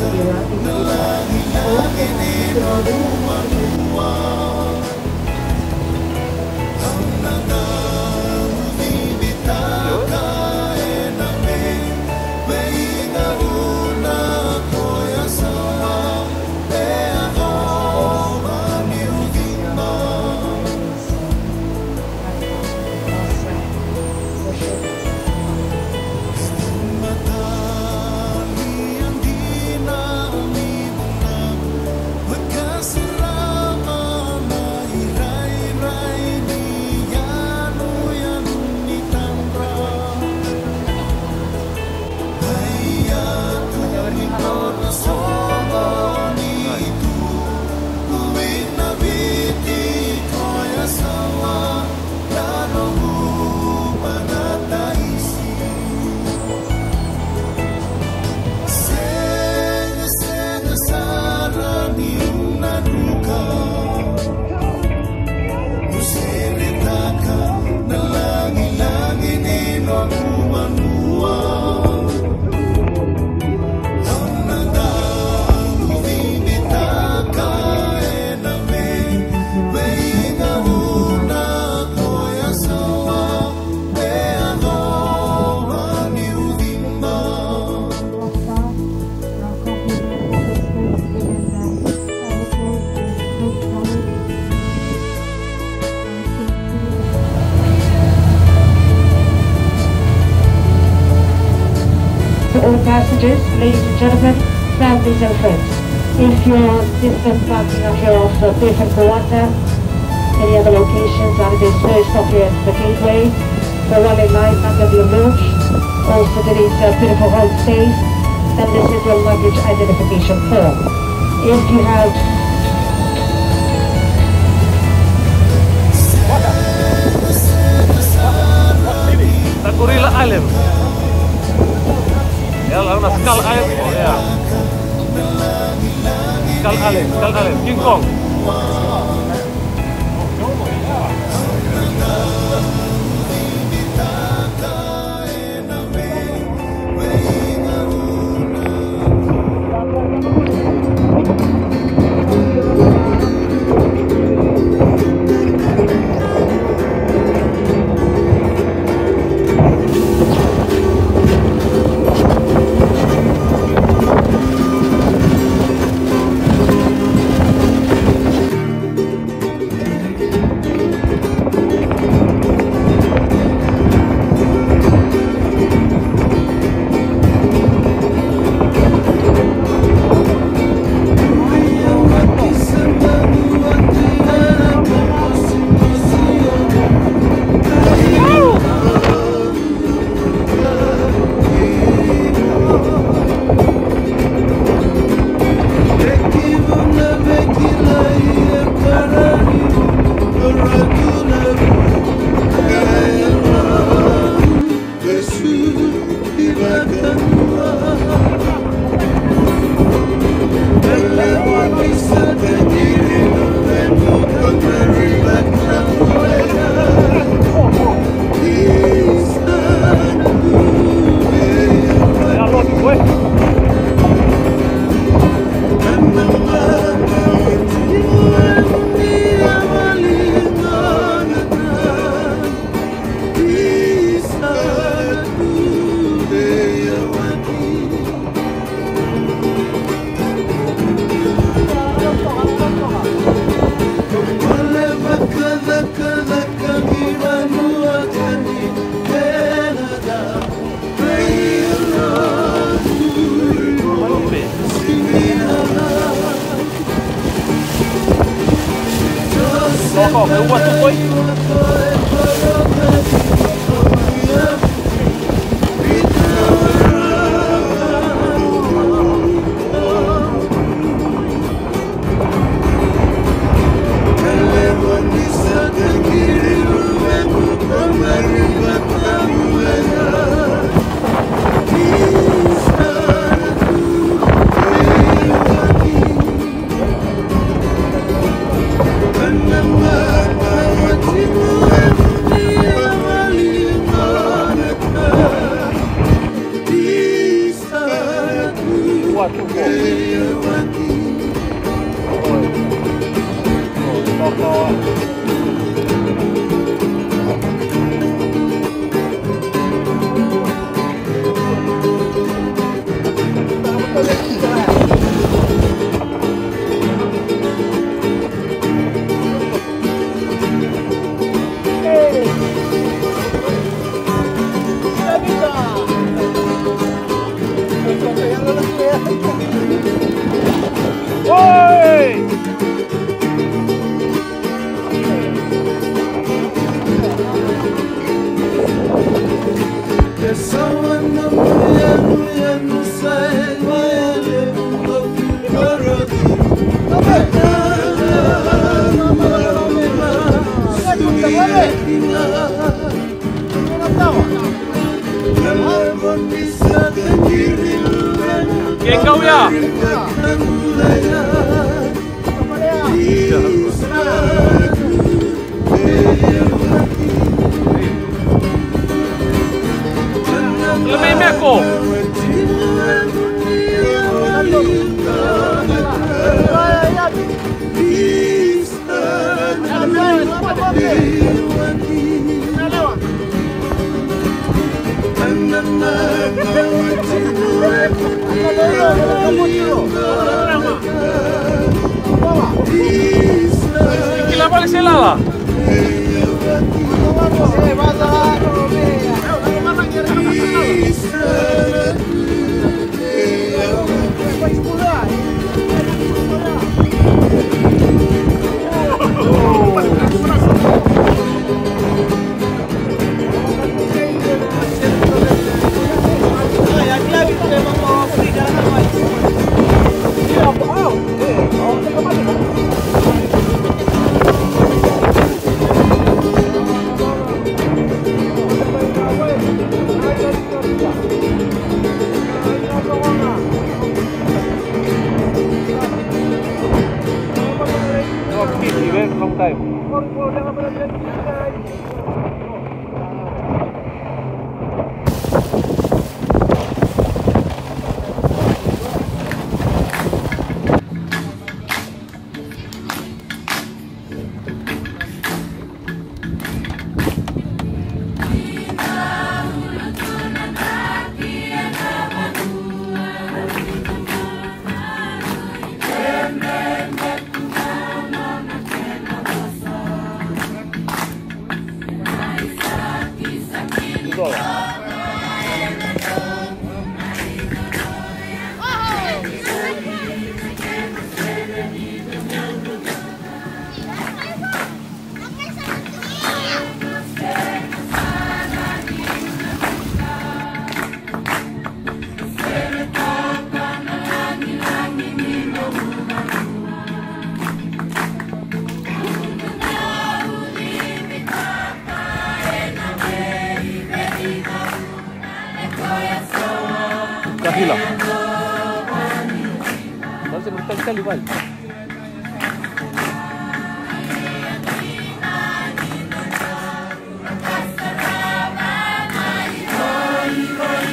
Nangangin ako, kinino mo passengers, ladies and gentlemen, families and friends. If you're distant parking of your of different Rwanda, any other locations, on this first stop here at the gateway, one in line under the launch, also there is a beautiful homestays, and this is your luggage identification form. If you have Gorilla Island. orang nak skal air. Skal air, skal air, king kong. qual? O outro foi? Hallelujah.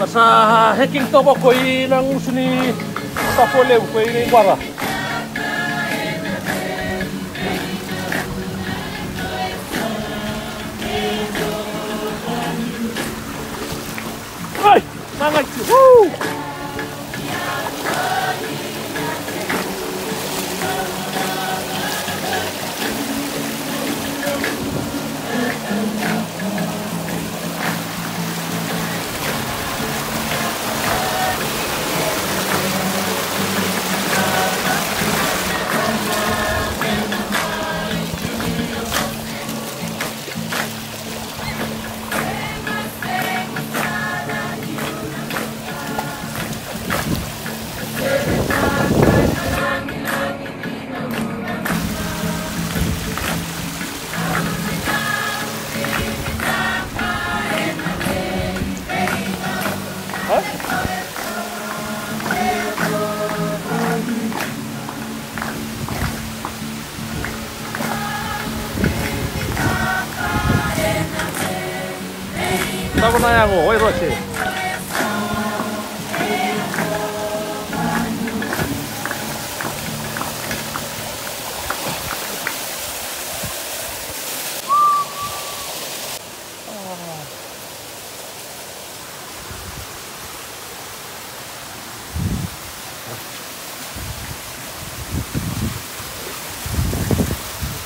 Basta hiking to po ko nang uso ni sa pole ko ni Guara. Roche.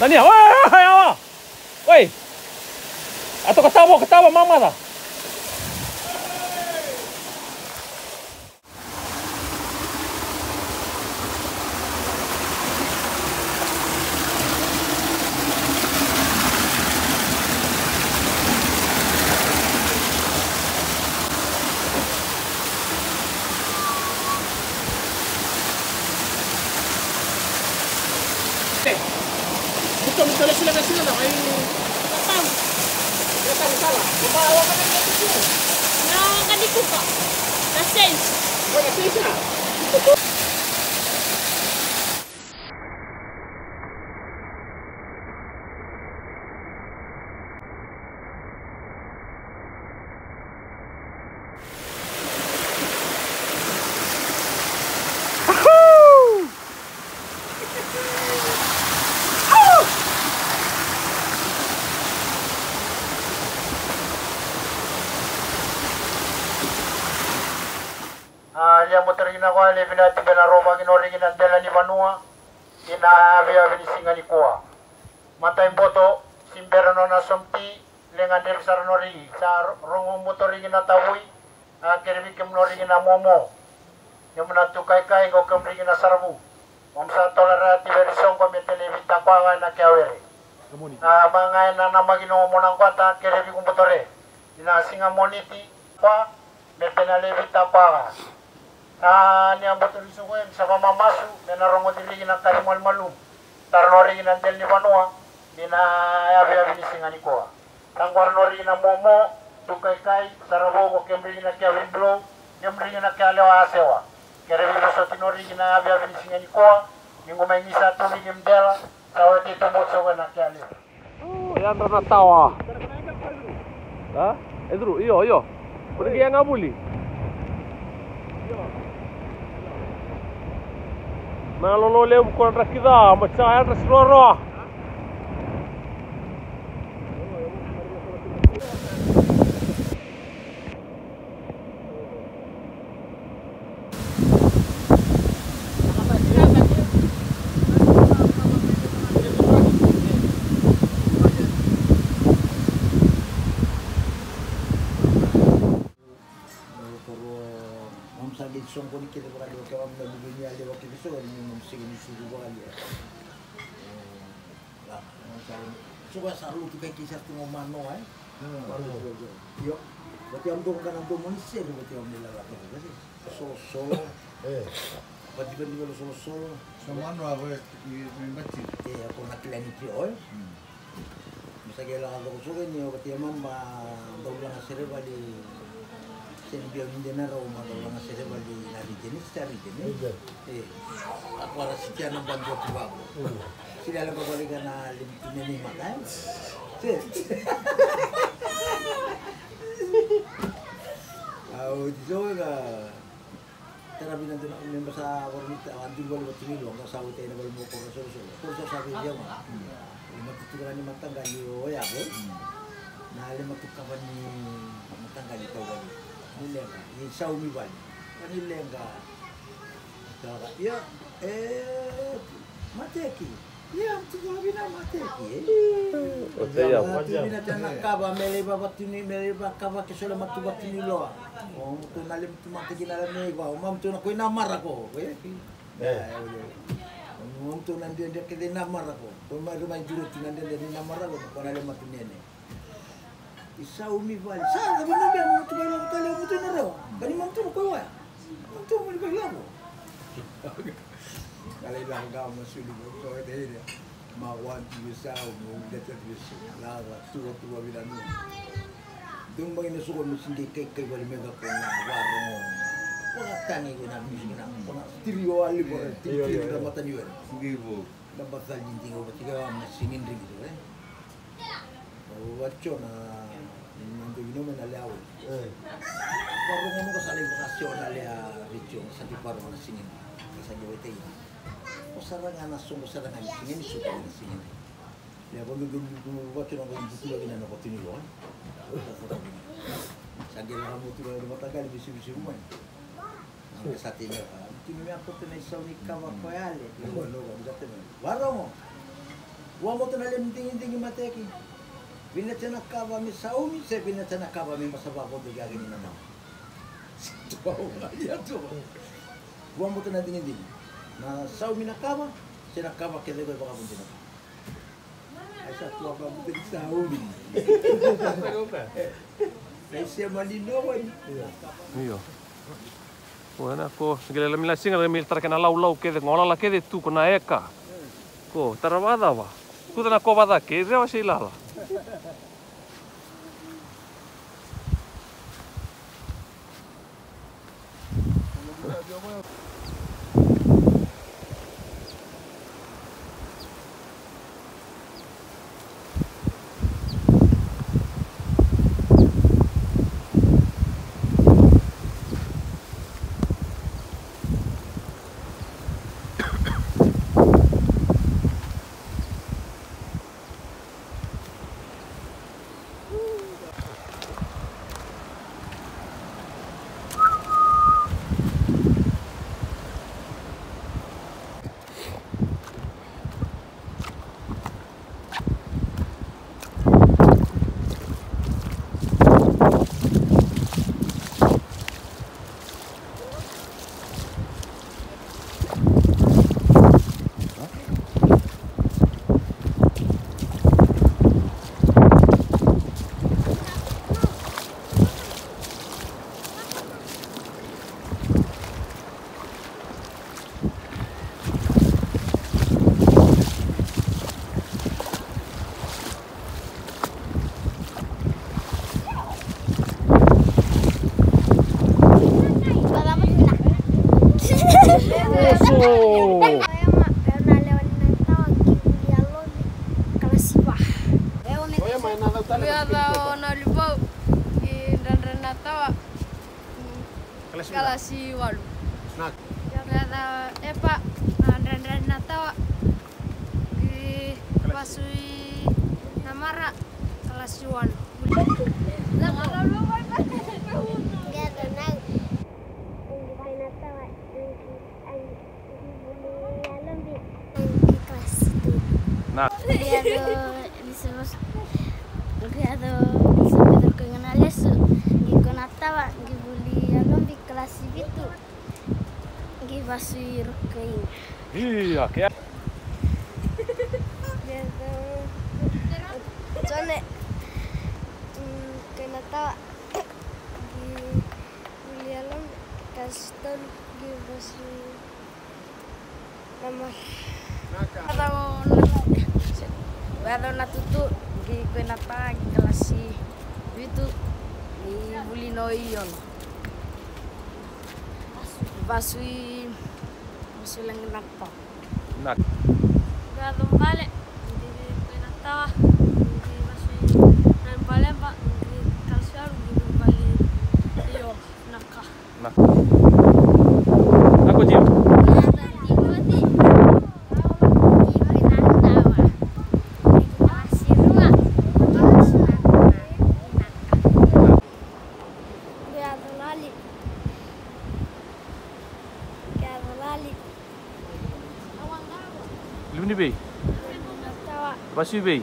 Nani? Woi, woi, woi. Woi. Atau ketawa, ketawa mama lah. Ate, gusto mo sila sila kasi na kay Tatang. Tatang sala. Ah. Mabawa ka na ng ito. Nakakadikot ka. Na-sense. Wala, sense na. Binati bela Roma ginori gina dela ni Vanua ina avia bini singa ni koa. Matai boto simbera no na somti lenga del sarnori sa rongo motor gina tawui ah kerbi kem nori gina momo. Yang menatu kai kai go kem gina sarbu. Om sa tolerati berisong ko metele vita kwa na kiawere. Ah, mga na nama gino mo nang kwata botore. Ina singa moniti kwa metena levita kwa. Ah, ni ang botori so ko sa mamamasu menarongo dili na karimal malum. Tarnori na del ni Vanua dina abi abi ni singa ni kwa. Tangwar nori na momo tukai kai sarabo ko kembri na kya wimblo kembri na kya lewa asewa. Kerebi lo so tinori na abi abi ni singa ni kwa. Ningo may ngisa to ni gimdela sawa tito mo so na kya lewa. Oh, yan na tawa. Ha? Edru, iyo, iyo. Pergi yang ngabuli. Nalolole ko na kida, macaya na roro. Pero mam sa gidsong ko ni kita ko kali ka mam na bigyan niya waktu itu so ni mam sige ni sudu ko kali. Lah, mam sa coba selalu kita kisah tu mano eh. Yo. Berarti am dong kan am dong manusia tu berarti am nila lah tu berarti. So so. Eh. Berarti kan dia so so. Somano ako yung bachi. Eh ako nak klani ti oi. Bisa gela kalau so kan yo berarti am ma dong lang sere bali Sembio hindi na raw madawang sa sila bali nari jenis cari jenis. Eh, ako ara si Tiana ng bando ko bago. Sila lang babalik ka na limpitin ni Makan. Sir. Ah, di so ka. Tara binanto na kami sa warmita, ang dulwal wa tinilo, ang kasawa tayo na balmo ko so so. Kung sa sabi niya mo. Matutukan ni matanggal ni Oya ko. Na alam matukaban ni matanggal ito bali. Nilenga, yung Xiaomi bali. Nilenga. Kaka, ya, eh, mateki. Ya, tukabi na mateki. Eh. Oteya, Matu bina tana kaba mele baba tuni mele baba kaba kesola matu batuni lo. Oh, tu nalim tu mati kinala ne ba. Mam tu na ko ina mara ko. Eh. Eh. Mam tu nan dia dia kede na mara ko. Ko ma rumai juru tu nan dia dia na mara ko. Ko nalim matu nene. Isa umi bal. Sa sabi no be mam tu ba tali mo tu na ro. Kani mam tu ko wa. Mam tu mo ko ya mo. Kali lang ga masuli mo ko de ma wanti wisau mo dete wisu la la tua tua bila nu dung bang ina suko mo sindi kay kay wali mega ko na waro mo wala tani ko na music na ko na stereo ali ko stereo na mata niyo Sige po. na basal jinti ko tiga ma singin ring gitu eh wacho na nando ino men ale awo waro mo ko sa lokasyon ale richo sa di paro na singin sa giwete o sarangan na sungo sarangan singin suka na singin ya ko mi dum dum wacho na ko butu lagi na ko tinilo eh sa gila mo tu na matagal bisi bisi mo ang sa tinyo Timi ako to na isaw ni kawa ko yale. Ano ano ang dati mo. Waro mo. Wa mo to na limting hindi mateki. Bine tənəqqaba mi saumi se bine tənəqqaba mi masaba qodu yagini nana. Ya tu. Buang bukan nanti nanti. Na saumi nakaba, tənəqqaba ke lego baga bunti nana. Asa tu apa bukan saumi. Ese malino wani. Iyo. Buena ko, segala la mila singa la mila tarkena lau lau kede ngola la kede tu kona eka. Ko, taravada va. Kudana ko vada kede va silala. Ha, ha, ha, ha. Nah, Dia ada disebut dia ada sampai terkenal lesu. Iko natawa gibuli alon di kelas itu. Gibasui rukain. iya, kaya. Soalnya mm, kena tawa di kuliah lo kasih tau di nama Atau Biada na gi kuena kala si itu ni buli no iyon. Pasui Masulang nakpa. Nah, Gado balik di penatawa di masih nan balik pak di iyo naka. Ó, Chibei.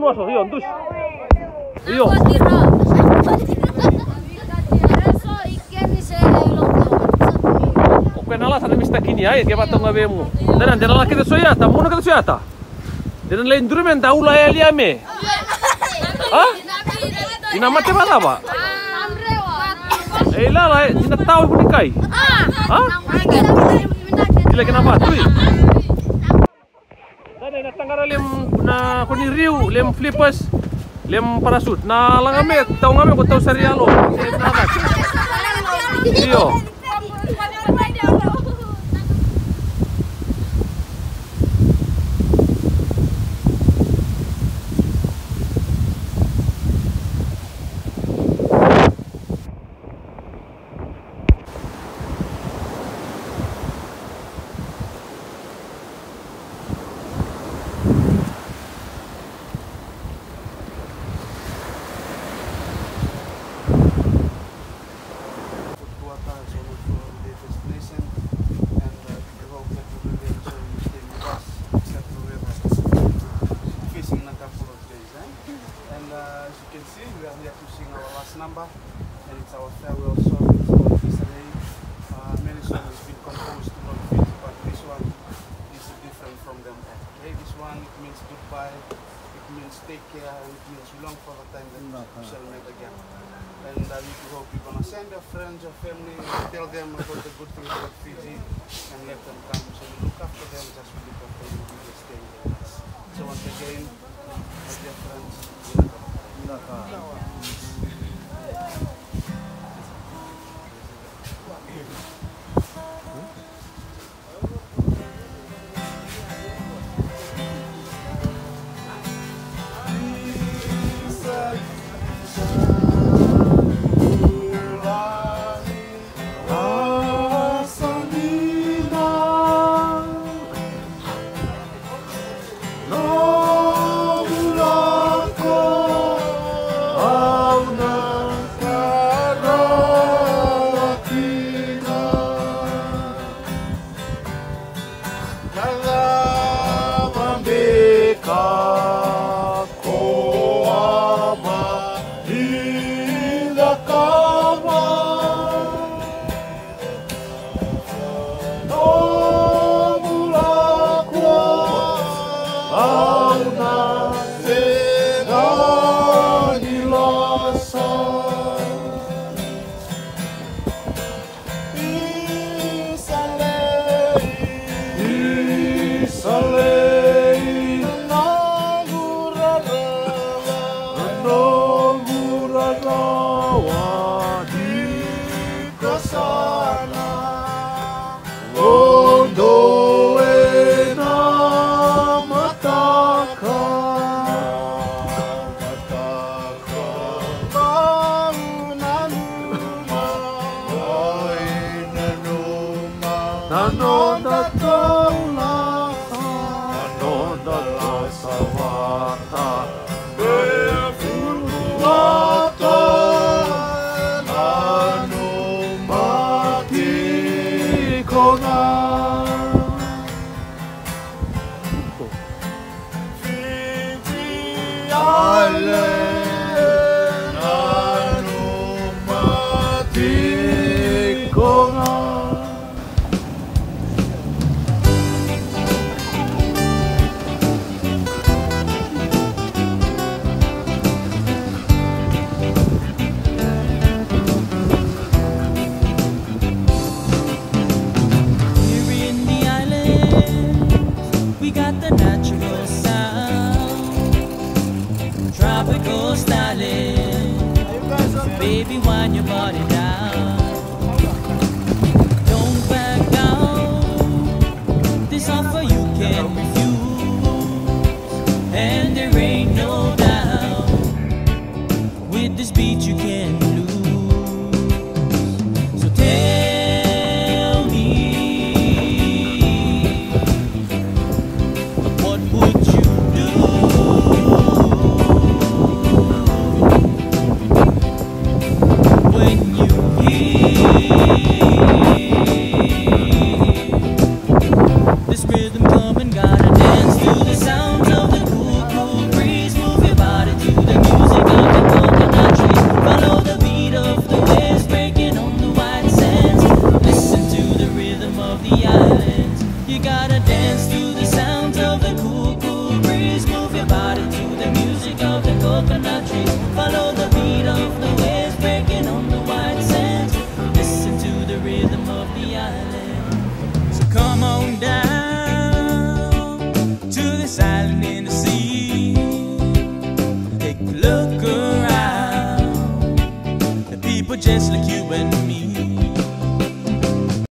Nuas, iyo, dus. Oke nala sana mistä kini ai ke batong ngavemu. Danan danan la kita soyata, muna kita soyata. Danan la instrumenta ula ya liame. Ha? Ina mate bala ba? Eh la la, ina tau pun kai. Ha? Gila kenapa tu? Tangara lem na kuni riu lem flippers lem parasut na langame tau ngame ko tau serialo. Lem nada. Iyo. And uh, as you can see we are here to sing our last number and it's our farewell song. It's Fisarei uh, many songs have been composed to not fit but this one is different from them. Okay this one it means goodbye. It means take care and it means long for the time that we shall meet again. And uh, we hope you're gonna send your friends, your family, tell them about the good things about Fiji, and let them come. So we look after them, just because they will be staying with us. So once again, my dear friends, だか。